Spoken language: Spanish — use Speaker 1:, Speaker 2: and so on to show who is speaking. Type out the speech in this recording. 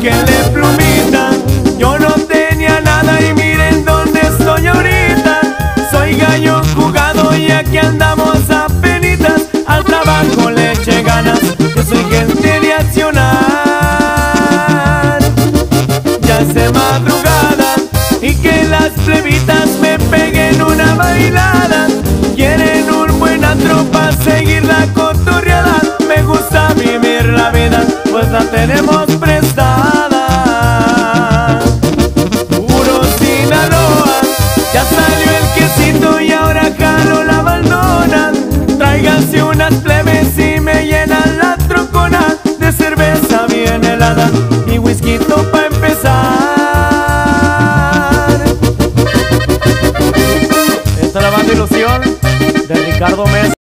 Speaker 1: que le plumita. Yo no tenía nada y miren dónde estoy ahorita. Soy gallo jugado y aquí andamos a penitas. Al trabajo le eché ganas. Yo soy gente de accionar. Ya se madrugada y que las plebitas me peguen una bailada. Quieren un buen antro para seguir la cotorreada. Me gusta vivir la vida, pues la tenemos. las plebes y me llenan la trocona de cerveza bien helada y whisky para empezar. Esta es la banda ilusión de Ricardo Mesa.